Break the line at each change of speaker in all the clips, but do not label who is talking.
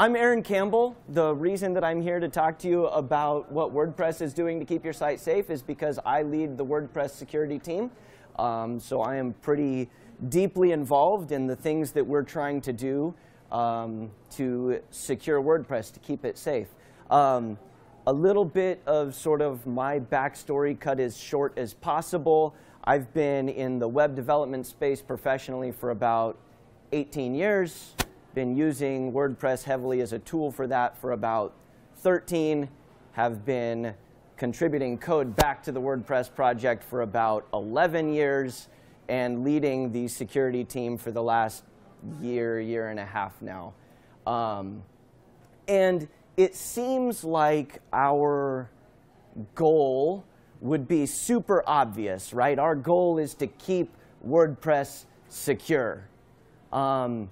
I'm Aaron Campbell. The reason that I'm here to talk to you about what WordPress is doing to keep your site safe is because I lead the WordPress security team. Um, so I am pretty deeply involved in the things that we're trying to do um, to secure WordPress, to keep it safe. Um, a little bit of sort of my backstory cut as short as possible. I've been in the web development space professionally for about 18 years been using WordPress heavily as a tool for that for about 13, have been contributing code back to the WordPress project for about 11 years, and leading the security team for the last year, year and a half now. Um, and it seems like our goal would be super obvious, right? Our goal is to keep WordPress secure. Um,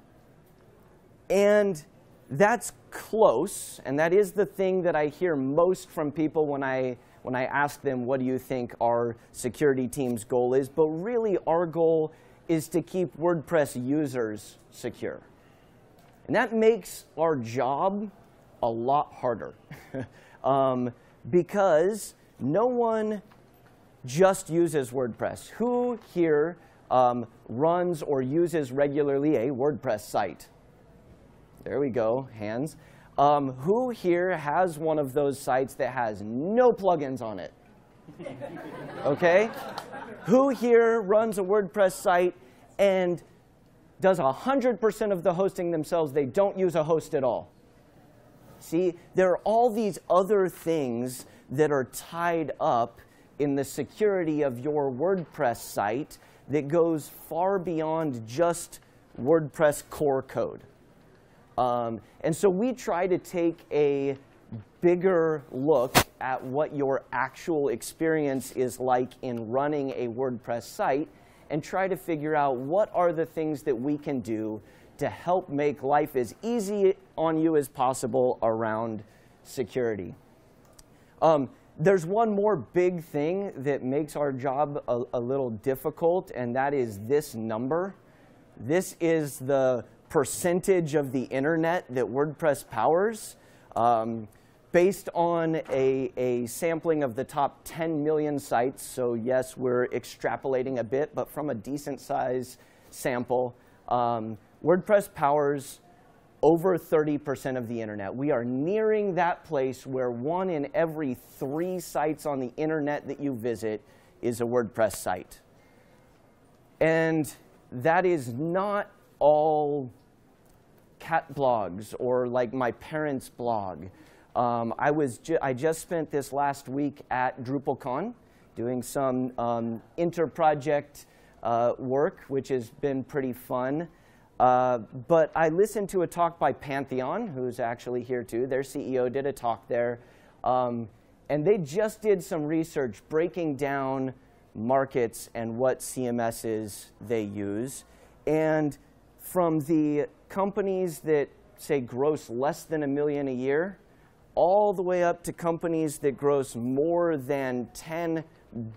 and that's close, and that is the thing that I hear most from people when I, when I ask them, what do you think our security team's goal is? But really, our goal is to keep WordPress users secure. And that makes our job a lot harder um, because no one just uses WordPress. Who here um, runs or uses regularly a WordPress site? There we go, hands. Um, who here has one of those sites that has no plugins on it? okay? Who here runs a WordPress site and does 100% of the hosting themselves? They don't use a host at all. See, there are all these other things that are tied up in the security of your WordPress site that goes far beyond just WordPress core code. Um, and so we try to take a bigger look at what your actual experience is like in running a WordPress site and try to figure out what are the things that we can do to help make life as easy on you as possible around security. Um, there's one more big thing that makes our job a, a little difficult, and that is this number. This is the percentage of the internet that WordPress powers um, based on a, a sampling of the top 10 million sites. So yes, we're extrapolating a bit, but from a decent size sample, um, WordPress powers over 30% of the internet. We are nearing that place where one in every three sites on the internet that you visit is a WordPress site. And that is not all cat blogs or like my parents' blog. Um, I, was ju I just spent this last week at DrupalCon doing some um, inter-project uh, work, which has been pretty fun. Uh, but I listened to a talk by Pantheon, who's actually here too. Their CEO did a talk there. Um, and they just did some research breaking down markets and what CMSs they use. And from the companies that say gross less than a million a year, all the way up to companies that gross more than $10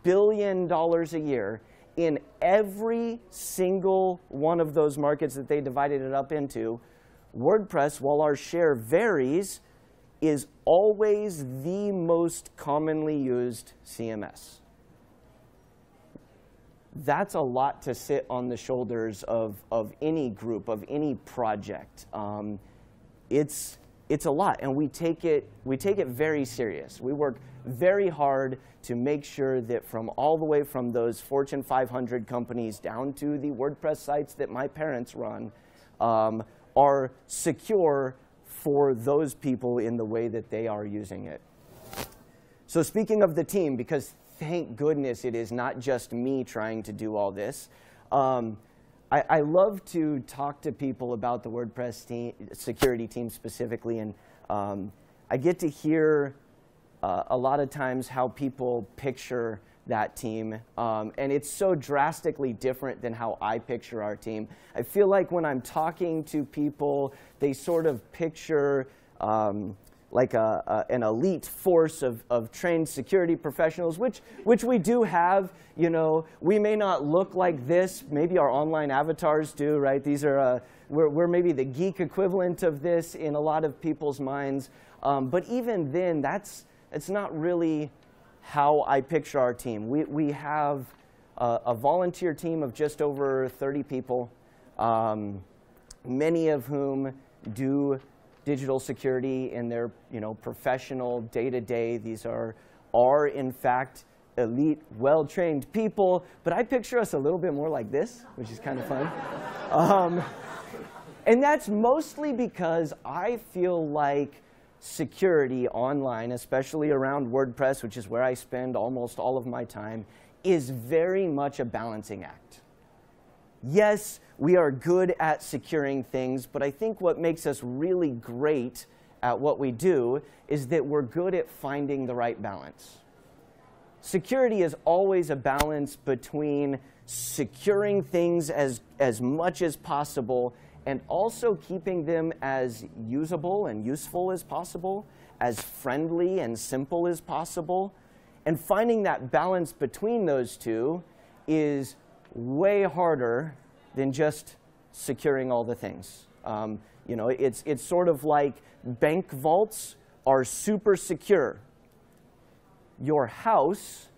billion a year in every single one of those markets that they divided it up into, WordPress, while our share varies, is always the most commonly used CMS that's a lot to sit on the shoulders of, of any group, of any project. Um, it's, it's a lot, and we take, it, we take it very serious. We work very hard to make sure that from all the way from those Fortune 500 companies down to the WordPress sites that my parents run um, are secure for those people in the way that they are using it. So speaking of the team, because thank goodness it is not just me trying to do all this. Um, I, I, love to talk to people about the WordPress team, security team specifically, and um, I get to hear uh, a lot of times how people picture that team. Um, and it's so drastically different than how I picture our team. I feel like when I'm talking to people, they sort of picture um, like a, a, an elite force of, of trained security professionals, which, which we do have. You know, we may not look like this. Maybe our online avatars do, right? These are, uh, we're, we're maybe the geek equivalent of this in a lot of people's minds. Um, but even then, that's, it's not really how I picture our team. We, we have a, a volunteer team of just over 30 people, um, many of whom do digital security in their you know, professional day-to-day. These are, are, in fact, elite, well-trained people. But I picture us a little bit more like this, which is kind of fun. um, and that's mostly because I feel like security online, especially around WordPress, which is where I spend almost all of my time, is very much a balancing act. Yes, we are good at securing things, but I think what makes us really great at what we do is that we're good at finding the right balance. Security is always a balance between securing things as, as much as possible and also keeping them as usable and useful as possible, as friendly and simple as possible. And finding that balance between those two is way harder than just securing all the things. Um, you know, it's, it's sort of like bank vaults are super secure. Your house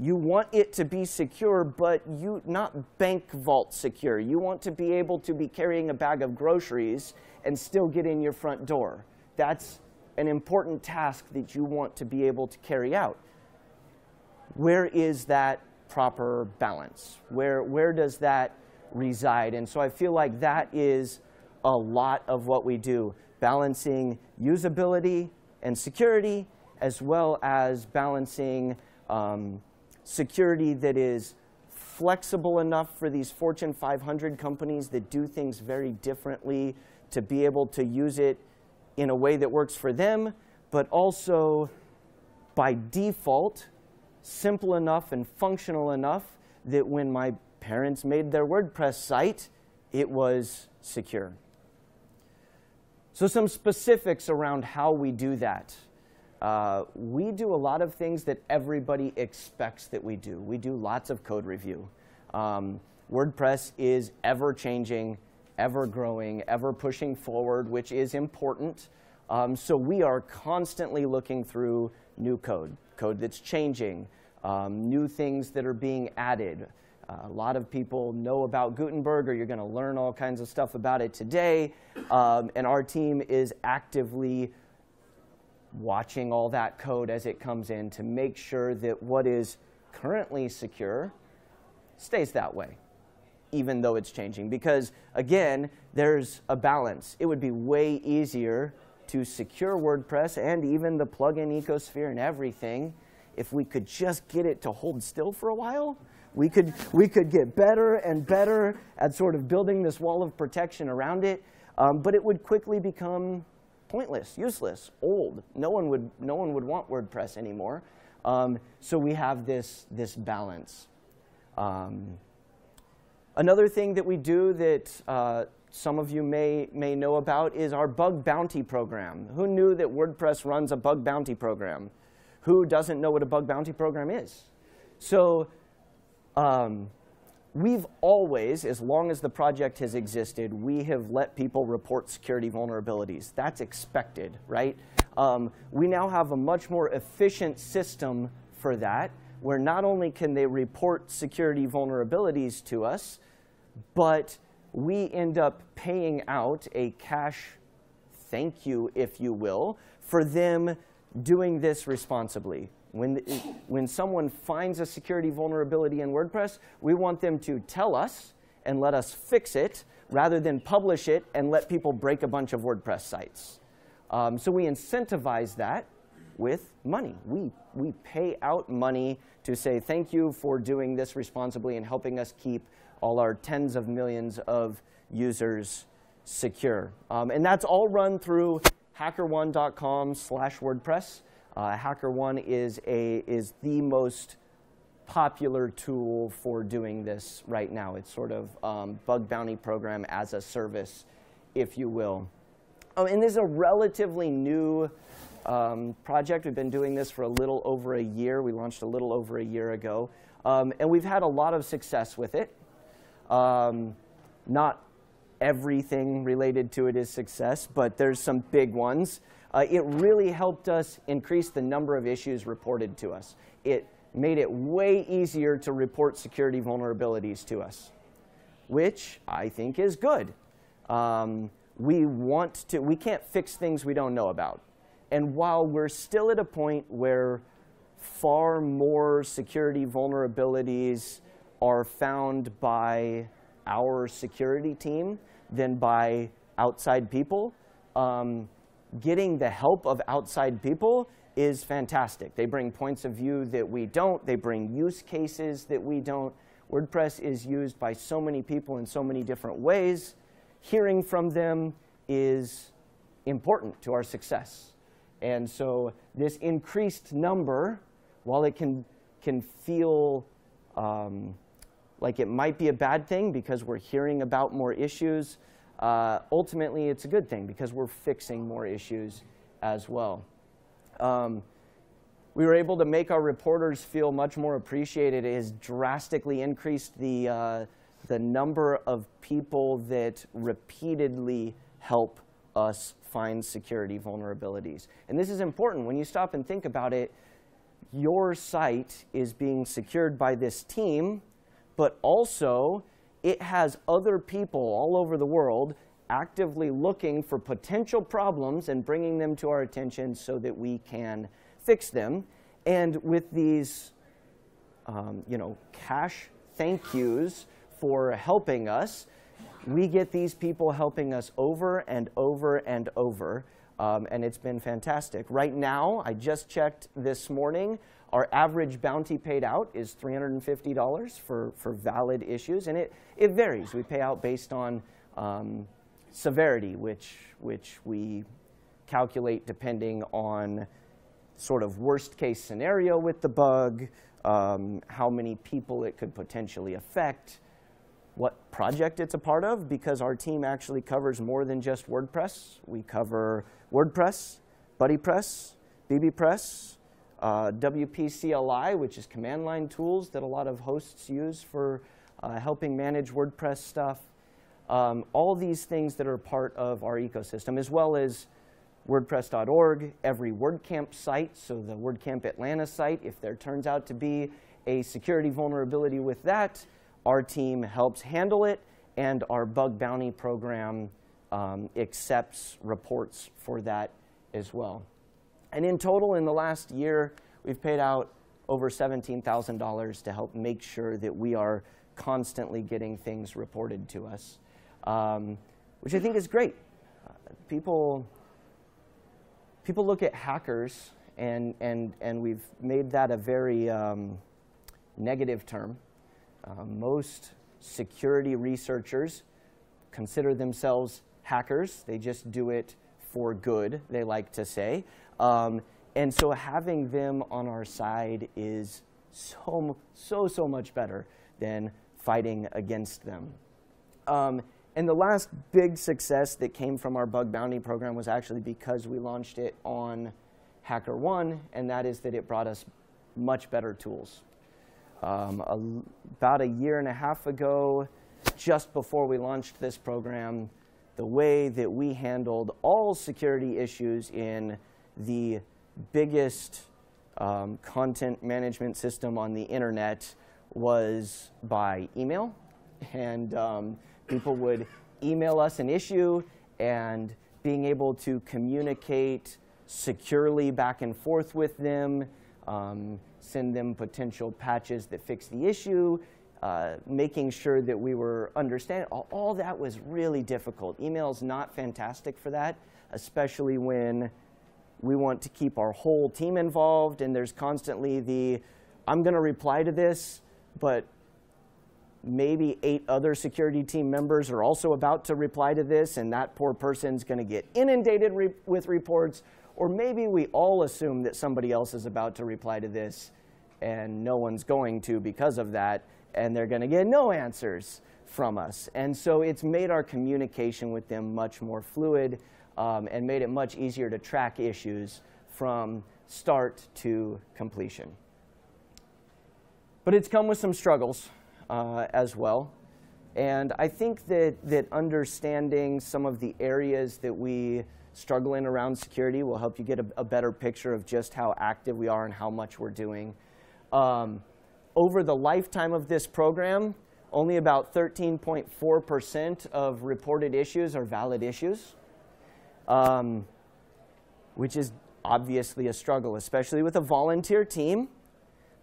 you want it to be secure, but you not bank vault secure. You want to be able to be carrying a bag of groceries and still get in your front door. That's an important task that you want to be able to carry out. Where is that proper balance? Where, where does that reside? And so I feel like that is a lot of what we do, balancing usability and security, as well as balancing um, security that is flexible enough for these Fortune 500 companies that do things very differently to be able to use it in a way that works for them, but also by default, simple enough and functional enough that when my parents made their WordPress site, it was secure. So some specifics around how we do that. Uh, we do a lot of things that everybody expects that we do. We do lots of code review. Um, WordPress is ever changing, ever growing, ever pushing forward, which is important. Um, so we are constantly looking through new code, code that's changing, um, new things that are being added. Uh, a lot of people know about Gutenberg, or you're going to learn all kinds of stuff about it today. Um, and our team is actively watching all that code as it comes in to make sure that what is currently secure stays that way, even though it's changing. Because again, there's a balance. It would be way easier to secure WordPress and even the plugin ecosphere and everything if we could just get it to hold still for a while. We could, we could get better and better at sort of building this wall of protection around it, um, but it would quickly become pointless, useless, old. No one would, no one would want WordPress anymore. Um, so we have this, this balance. Um, another thing that we do that uh, some of you may, may know about is our bug bounty program. Who knew that WordPress runs a bug bounty program? Who doesn't know what a bug bounty program is? So um, we've always, as long as the project has existed, we have let people report security vulnerabilities. That's expected, right? Um, we now have a much more efficient system for that, where not only can they report security vulnerabilities to us, but we end up paying out a cash thank you, if you will, for them doing this responsibly. When, when someone finds a security vulnerability in WordPress, we want them to tell us and let us fix it rather than publish it and let people break a bunch of WordPress sites. Um, so we incentivize that with money. We, we pay out money to say thank you for doing this responsibly and helping us keep all our tens of millions of users secure. Um, and that's all run through hackerone.com slash WordPress. Uh, HackerOne is, a, is the most popular tool for doing this right now. It's sort of um, bug bounty program as a service, if you will. Oh, and this is a relatively new um, project. We've been doing this for a little over a year. We launched a little over a year ago. Um, and we've had a lot of success with it. Um, not everything related to it is success, but there's some big ones. Uh, it really helped us increase the number of issues reported to us. It made it way easier to report security vulnerabilities to us, which I think is good. Um, we want to, we can't fix things we don't know about. And while we're still at a point where far more security vulnerabilities are found by our security team than by outside people, um, getting the help of outside people is fantastic. They bring points of view that we don't. They bring use cases that we don't. WordPress is used by so many people in so many different ways. Hearing from them is important to our success. And so this increased number, while it can, can feel um, like it might be a bad thing because we're hearing about more issues, uh, ultimately it's a good thing because we're fixing more issues as well. Um, we were able to make our reporters feel much more appreciated. It has drastically increased the, uh, the number of people that repeatedly help us find security vulnerabilities. And this is important. When you stop and think about it, your site is being secured by this team, but also it has other people all over the world actively looking for potential problems and bringing them to our attention so that we can fix them. And with these, um, you know, cash thank yous for helping us, we get these people helping us over and over and over, um, and it's been fantastic. Right now, I just checked this morning, our average bounty paid out is $350 for, for valid issues, and it, it varies. We pay out based on um, severity, which, which we calculate depending on sort of worst case scenario with the bug, um, how many people it could potentially affect, what project it's a part of because our team actually covers more than just WordPress. We cover WordPress, BuddyPress, BBPress, uh, WP CLI, which is command line tools that a lot of hosts use for uh, helping manage WordPress stuff. Um, all these things that are part of our ecosystem, as well as WordPress.org, every WordCamp site, so the WordCamp Atlanta site, if there turns out to be a security vulnerability with that, our team helps handle it, and our bug bounty program um, accepts reports for that as well. And in total, in the last year, we've paid out over $17,000 to help make sure that we are constantly getting things reported to us, um, which I think is great. Uh, people, people look at hackers, and, and, and we've made that a very um, negative term. Uh, most security researchers consider themselves hackers. They just do it for good, they like to say. Um, and so having them on our side is so, so, so much better than fighting against them. Um, and the last big success that came from our bug bounty program was actually because we launched it on HackerOne, and that is that it brought us much better tools um, a, about a year and a half ago, just before we launched this program, the way that we handled all security issues in the biggest um, content management system on the internet was by email. And um, people would email us an issue, and being able to communicate securely back and forth with them, um, send them potential patches that fix the issue, uh, making sure that we were understanding. All, all, that was really difficult. Email's not fantastic for that, especially when we want to keep our whole team involved and there's constantly the, I'm going to reply to this, but maybe eight other security team members are also about to reply to this and that poor person's going to get inundated re with reports or maybe we all assume that somebody else is about to reply to this and no one's going to because of that, and they're going to get no answers from us. And so it's made our communication with them much more fluid. Um, and made it much easier to track issues from start to completion. But it's come with some struggles uh, as well. And I think that, that understanding some of the areas that we struggle in around security will help you get a, a better picture of just how active we are and how much we're doing. Um, over the lifetime of this program, only about 13.4% of reported issues are valid issues, um, which is obviously a struggle, especially with a volunteer team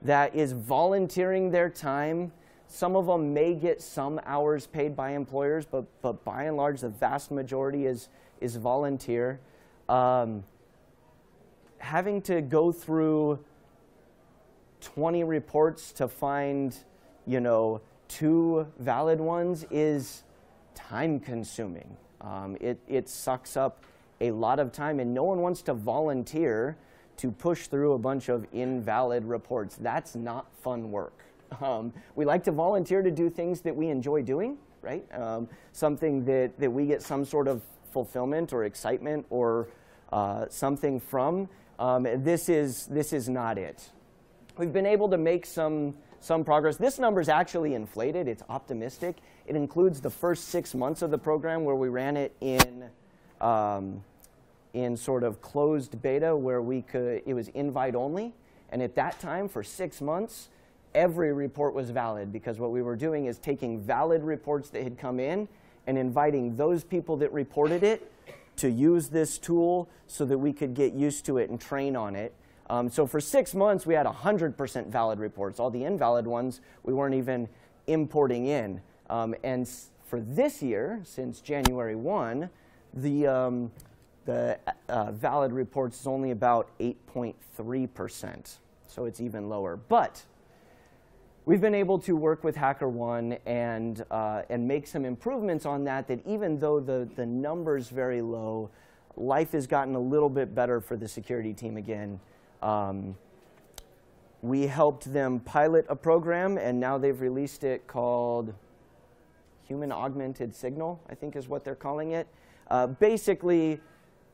that is volunteering their time. Some of them may get some hours paid by employers, but, but by and large, the vast majority is, is volunteer. Um, having to go through 20 reports to find, you know, two valid ones is time consuming. Um, it, it sucks up a lot of time, and no one wants to volunteer to push through a bunch of invalid reports. That's not fun work. Um, we like to volunteer to do things that we enjoy doing, right? Um, something that, that we get some sort of fulfillment or excitement or uh, something from. Um, this, is, this is not it. We've been able to make some, some progress. This number is actually inflated. It's optimistic. It includes the first six months of the program where we ran it in um, in sort of closed beta where we could, it was invite only. And at that time, for six months, every report was valid because what we were doing is taking valid reports that had come in and inviting those people that reported it to use this tool so that we could get used to it and train on it. Um, so for six months, we had 100% valid reports. All the invalid ones, we weren't even importing in. Um, and for this year, since January 1, the, um, the uh, valid reports is only about 8.3%. So it's even lower. But we've been able to work with HackerOne and, uh, and make some improvements on that, that even though the, the number's very low, life has gotten a little bit better for the security team again. Um, we helped them pilot a program, and now they've released it called Human Augmented Signal, I think is what they're calling it. Uh, basically,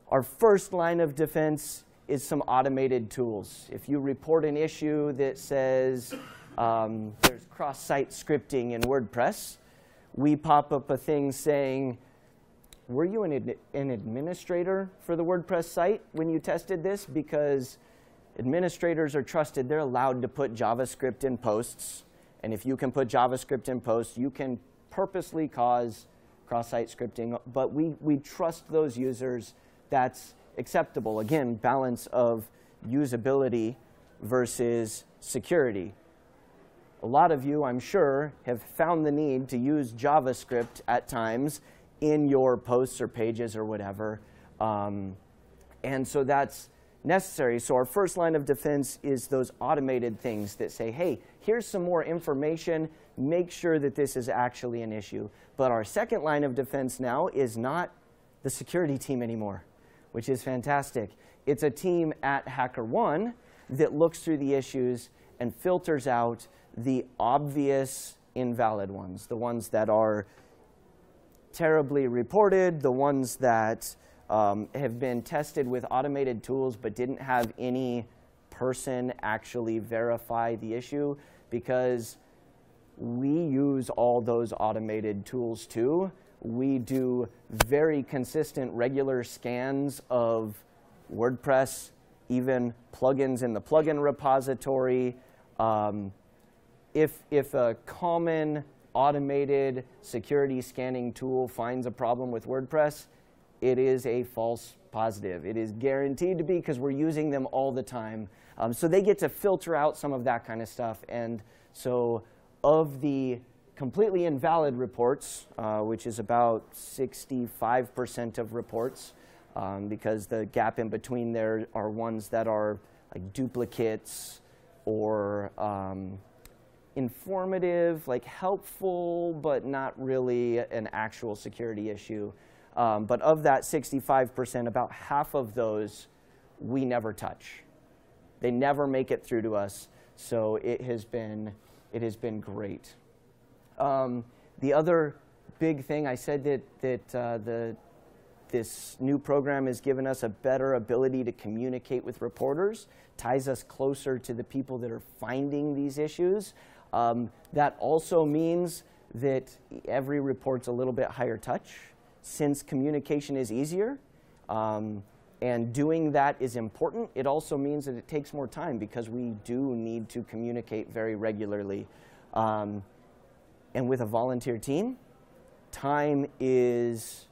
our first line of defense is some automated tools. If you report an issue that says um, there's cross-site scripting in WordPress, we pop up a thing saying, were you an, ad an administrator for the WordPress site when you tested this? Because administrators are trusted. They're allowed to put JavaScript in posts. And if you can put JavaScript in posts, you can purposely cause cross-site scripting, but we, we trust those users. That's acceptable. Again, balance of usability versus security. A lot of you, I'm sure, have found the need to use JavaScript at times in your posts or pages or whatever. Um, and so that's necessary. So our first line of defense is those automated things that say, hey, here's some more information. Make sure that this is actually an issue. But our second line of defense now is not the security team anymore, which is fantastic. It's a team at HackerOne that looks through the issues and filters out the obvious invalid ones, the ones that are terribly reported, the ones that um, have been tested with automated tools but didn't have any person actually verify the issue because we use all those automated tools too. We do very consistent regular scans of WordPress, even plugins in the plugin repository. Um, if, if a common automated security scanning tool finds a problem with WordPress, it is a false positive. It is guaranteed to be because we're using them all the time. Um, so they get to filter out some of that kind of stuff. And so of the completely invalid reports, uh, which is about 65% of reports, um, because the gap in between there are ones that are like duplicates or um, informative, like helpful, but not really an actual security issue. Um, but of that 65%, about half of those we never touch. They never make it through to us. So it has been, it has been great. Um, the other big thing, I said that, that uh, the this new program has given us a better ability to communicate with reporters, ties us closer to the people that are finding these issues. Um, that also means that every report's a little bit higher touch since communication is easier. Um, and doing that is important. It also means that it takes more time because we do need to communicate very regularly. Um, and with a volunteer team, time is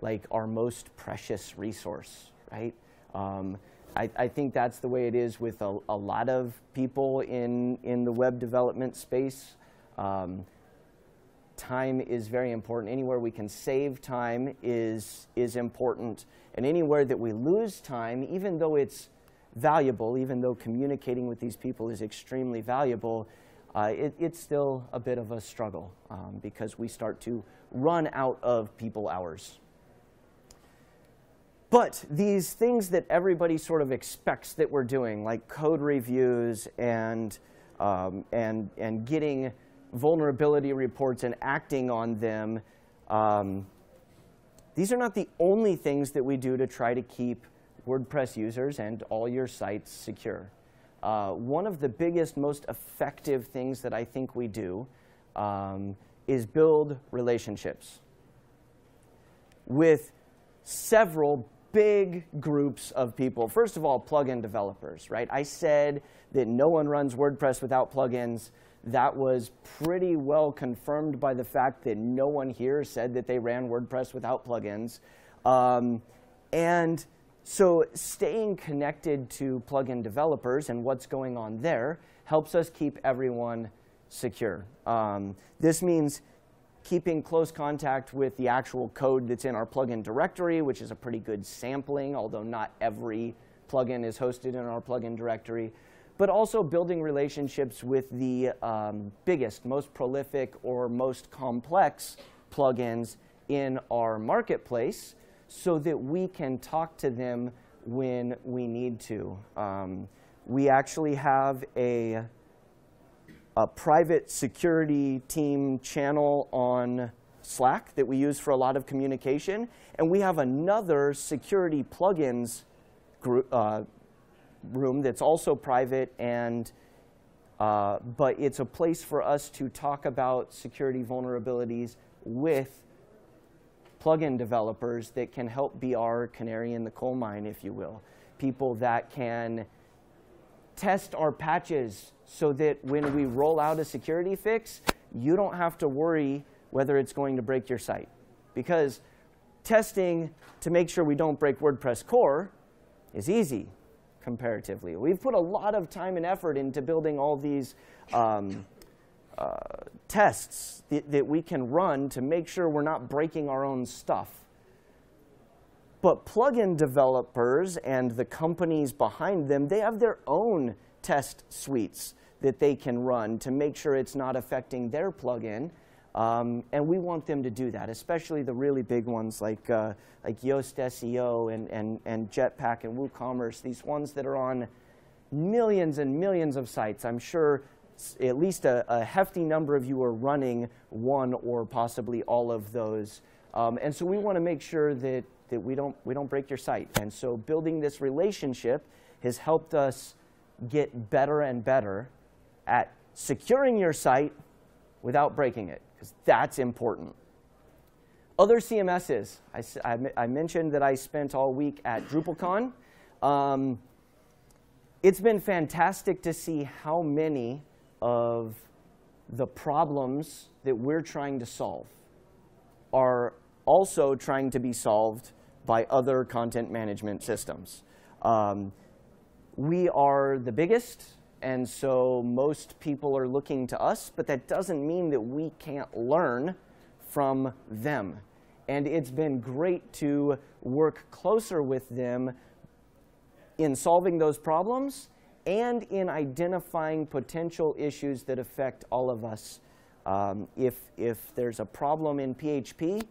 like our most precious resource, right? Um, I, I, think that's the way it is with a, a, lot of people in, in the web development space. Um, time is very important. Anywhere we can save time is, is important. And anywhere that we lose time, even though it's valuable, even though communicating with these people is extremely valuable, uh, it, it's still a bit of a struggle um, because we start to run out of people hours. But these things that everybody sort of expects that we're doing, like code reviews and, um, and, and getting vulnerability reports and acting on them, um, these are not the only things that we do to try to keep WordPress users and all your sites secure. Uh, one of the biggest, most effective things that I think we do um, is build relationships with several big groups of people. First of all, plugin developers, right? I said that no one runs WordPress without plugins. That was pretty well confirmed by the fact that no one here said that they ran WordPress without plugins. Um, and so staying connected to plugin developers and what's going on there helps us keep everyone secure. Um, this means keeping close contact with the actual code that's in our plugin directory, which is a pretty good sampling, although not every plugin is hosted in our plugin directory. But also building relationships with the um, biggest, most prolific, or most complex plugins in our marketplace so that we can talk to them when we need to. Um, we actually have a, a private security team channel on Slack that we use for a lot of communication. And we have another security plugins group, uh, room that's also private and uh, but it's a place for us to talk about security vulnerabilities with plugin developers that can help be our canary in the coal mine, if you will. People that can test our patches so that when we roll out a security fix, you don't have to worry whether it's going to break your site. Because testing to make sure we don't break WordPress core is easy comparatively. We've put a lot of time and effort into building all these um, uh, tests that, that we can run to make sure we're not breaking our own stuff. But plugin developers and the companies behind them, they have their own test suites that they can run to make sure it's not affecting their plugin. Um, and we want them to do that, especially the really big ones like, uh, like Yoast SEO and, and, and Jetpack and WooCommerce, these ones that are on millions and millions of sites. I'm sure at least a, a, hefty number of you are running one or possibly all of those. Um, and so we want to make sure that, that we, don't, we don't break your site. And so building this relationship has helped us get better and better at securing your site without breaking it, because that's important. Other CMSs, I, I, I, mentioned that I spent all week at DrupalCon. Um, it's been fantastic to see how many of the problems that we're trying to solve are also trying to be solved by other content management systems. Um, we are the biggest, and so most people are looking to us, but that doesn't mean that we can't learn from them. And it's been great to work closer with them in solving those problems and in identifying potential issues that affect all of us. Um, if, if there's a problem in PHP,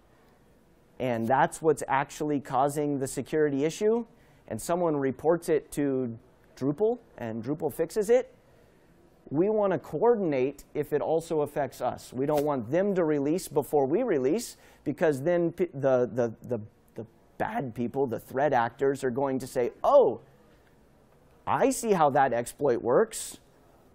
and that's what's actually causing the security issue, and someone reports it to Drupal, and Drupal fixes it, we want to coordinate if it also affects us. We don't want them to release before we release, because then the, the, the, the bad people, the threat actors, are going to say, oh, I see how that exploit works.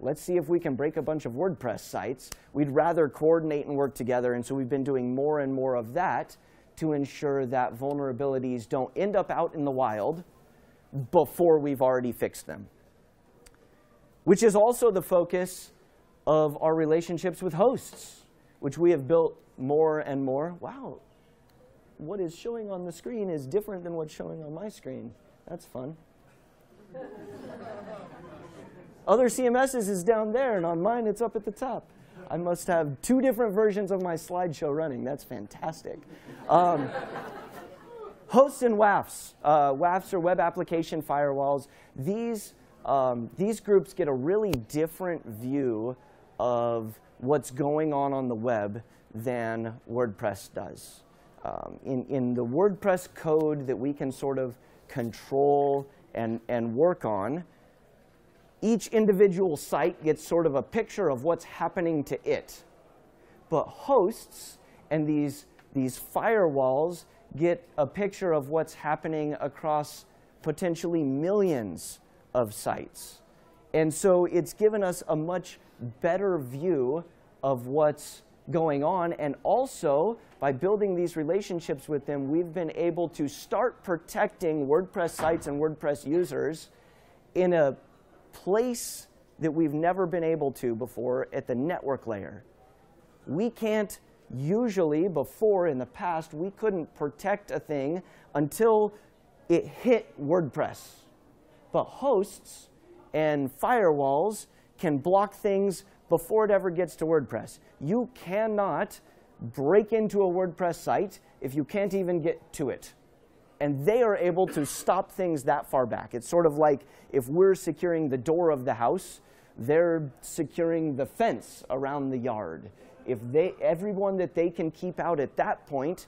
Let's see if we can break a bunch of WordPress sites. We'd rather coordinate and work together, and so we've been doing more and more of that to ensure that vulnerabilities don't end up out in the wild before we've already fixed them. Which is also the focus of our relationships with hosts, which we have built more and more. Wow, what is showing on the screen is different than what's showing on my screen. That's fun. Other CMSs is down there, and on mine it's up at the top. I must have two different versions of my slideshow running. That's fantastic. Um, hosts and WAFs. Uh, WAFs are web application firewalls. These, um, these groups get a really different view of what's going on on the web than WordPress does. Um, in, in the WordPress code that we can sort of control and, and work on, each individual site gets sort of a picture of what's happening to it. But hosts and these, these firewalls get a picture of what's happening across potentially millions of sites. And so it's given us a much better view of what's going on. And also, by building these relationships with them, we've been able to start protecting WordPress sites and WordPress users in a place that we've never been able to before at the network layer. We can't usually, before in the past, we couldn't protect a thing until it hit WordPress. But hosts and firewalls can block things before it ever gets to WordPress. You cannot break into a WordPress site if you can't even get to it and they are able to stop things that far back. It's sort of like if we're securing the door of the house, they're securing the fence around the yard. If they, everyone that they can keep out at that point,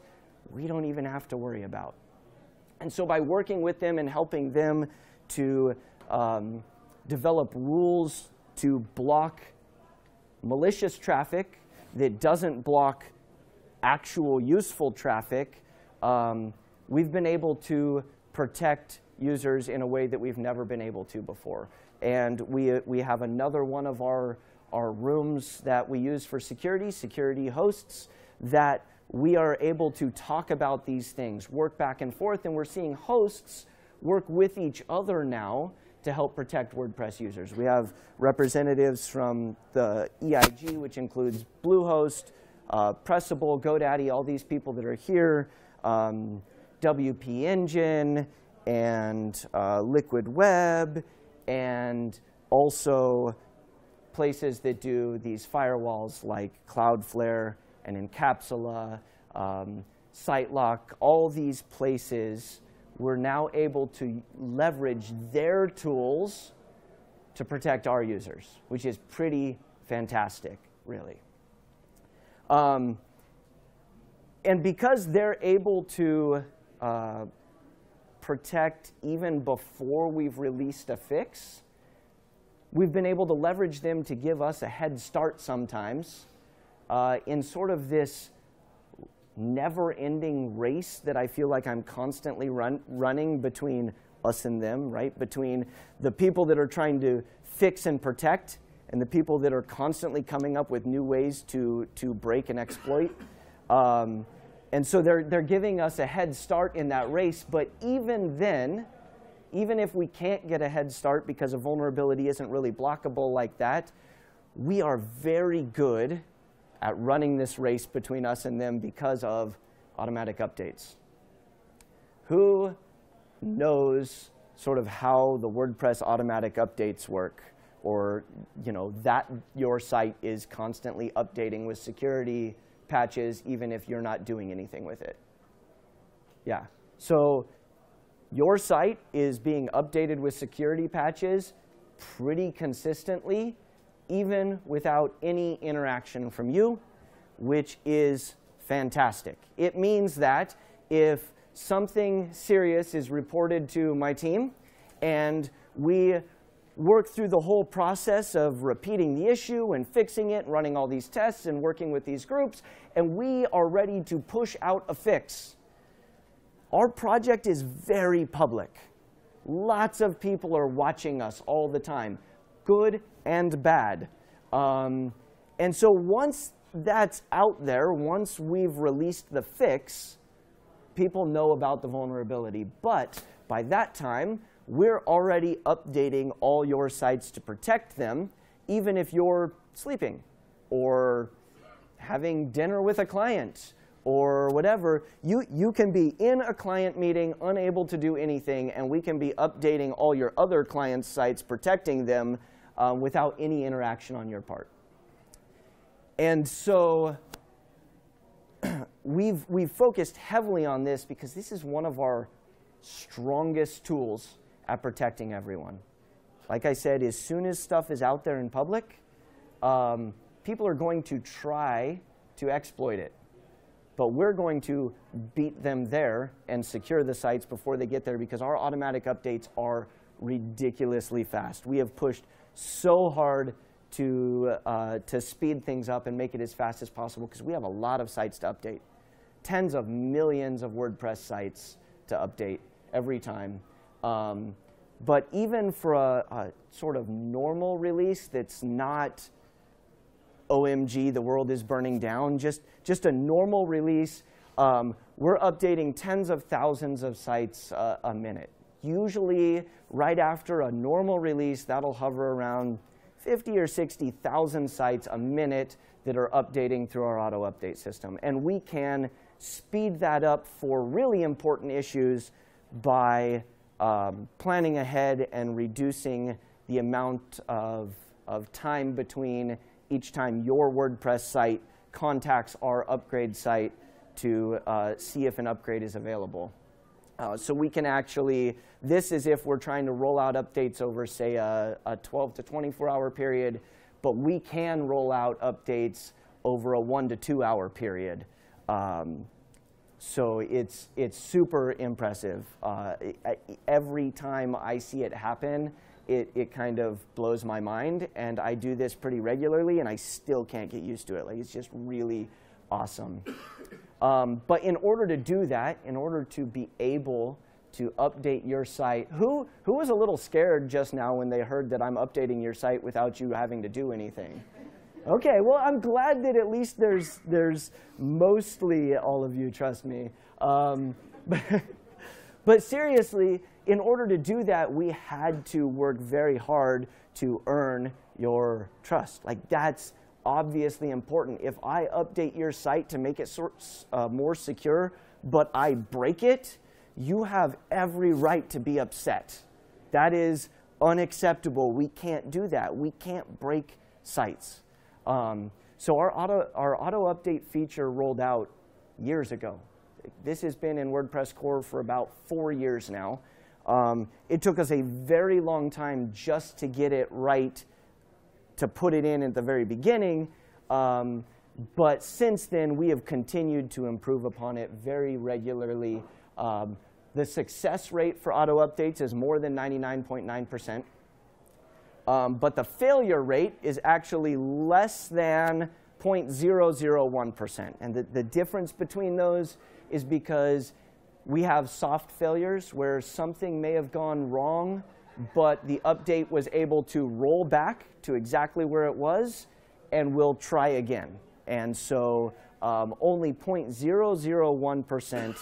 we don't even have to worry about. And so by working with them and helping them to um, develop rules to block malicious traffic that doesn't block actual useful traffic, um, we've been able to protect users in a way that we've never been able to before. And we, we have another one of our, our rooms that we use for security, security hosts, that we are able to talk about these things, work back and forth, and we're seeing hosts work with each other now to help protect WordPress users. We have representatives from the EIG, which includes Bluehost, uh, Pressable, GoDaddy, all these people that are here. Um, WP Engine and uh, Liquid Web and also places that do these firewalls like Cloudflare and Incapsula, um, SiteLock, all these places, we're now able to leverage their tools to protect our users, which is pretty fantastic, really. Um, and because they're able to uh, protect even before we've released a fix. We've been able to leverage them to give us a head start sometimes uh, in sort of this never ending race that I feel like I'm constantly run, running between us and them, right? Between the people that are trying to fix and protect and the people that are constantly coming up with new ways to, to break and exploit. Um, and so they're, they're giving us a head start in that race. But even then, even if we can't get a head start because a vulnerability isn't really blockable like that, we are very good at running this race between us and them because of automatic updates. Who knows sort of how the WordPress automatic updates work? Or, you know, that your site is constantly updating with security patches even if you're not doing anything with it. Yeah. So your site is being updated with security patches pretty consistently, even without any interaction from you, which is fantastic. It means that if something serious is reported to my team and we work through the whole process of repeating the issue and fixing it, and running all these tests and working with these groups, and we are ready to push out a fix. Our project is very public. Lots of people are watching us all the time, good and bad. Um, and so once that's out there, once we've released the fix, people know about the vulnerability. But by that time, we're already updating all your sites to protect them, even if you're sleeping or having dinner with a client or whatever, you, you can be in a client meeting, unable to do anything, and we can be updating all your other client sites, protecting them um, without any interaction on your part. And so we've, we've focused heavily on this because this is one of our strongest tools at protecting everyone. Like I said, as soon as stuff is out there in public, um, people are going to try to exploit it. But we're going to beat them there and secure the sites before they get there because our automatic updates are ridiculously fast. We have pushed so hard to, uh, to speed things up and make it as fast as possible because we have a lot of sites to update. Tens of millions of WordPress sites to update every time. Um, but even for a, a, sort of normal release that's not OMG, the world is burning down, just, just a normal release, um, we're updating tens of thousands of sites uh, a minute. Usually, right after a normal release, that'll hover around 50 or 60,000 sites a minute that are updating through our auto update system. And we can speed that up for really important issues by um, planning ahead and reducing the amount of, of time between each time your WordPress site contacts our upgrade site to uh, see if an upgrade is available. Uh, so we can actually, this is if we're trying to roll out updates over, say, a, a 12 to 24 hour period, but we can roll out updates over a one to two hour period. Um, so it's, it's super impressive. Uh, every time I see it happen, it, it kind of blows my mind. And I do this pretty regularly, and I still can't get used to it. Like, it's just really awesome. Um, but in order to do that, in order to be able to update your site, who, who was a little scared just now when they heard that I'm updating your site without you having to do anything? Okay, well, I'm glad that at least there's, there's mostly all of you, trust me. Um, but, but seriously, in order to do that, we had to work very hard to earn your trust. Like, that's obviously important. If I update your site to make it uh, more secure, but I break it, you have every right to be upset. That is unacceptable. We can't do that. We can't break sites. Um, so our auto, our auto update feature rolled out years ago. This has been in WordPress core for about four years now. Um, it took us a very long time just to get it right to put it in at the very beginning. Um, but since then, we have continued to improve upon it very regularly. Um, the success rate for auto updates is more than 99.9%. Um, but the failure rate is actually less than 0.001%. And the, the difference between those is because we have soft failures where something may have gone wrong but the update was able to roll back to exactly where it was, and we'll try again. And so um, only 0.001%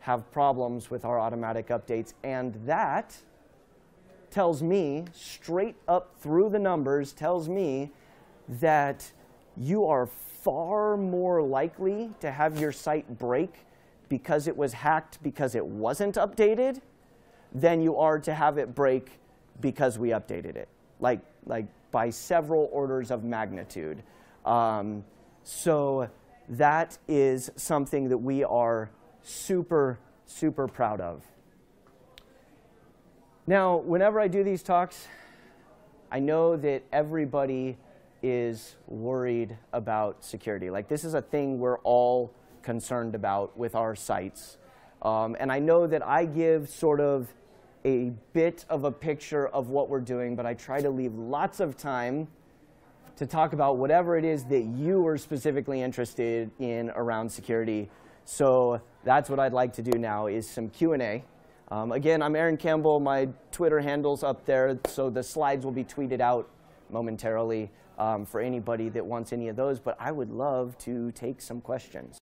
have problems with our automatic updates, and that tells me, straight up through the numbers, tells me that you are far more likely to have your site break because it was hacked because it wasn't updated than you are to have it break because we updated it, like, like by several orders of magnitude. Um, so that is something that we are super, super proud of. Now, whenever I do these talks, I know that everybody is worried about security. Like, this is a thing we're all concerned about with our sites. Um, and I know that I give sort of a bit of a picture of what we're doing, but I try to leave lots of time to talk about whatever it is that you are specifically interested in around security. So that's what I'd like to do now is some Q&A. Um, again, I'm Aaron Campbell. My Twitter handle's up there, so the slides will be tweeted out momentarily um, for anybody that wants any of those. But I would love to take some questions.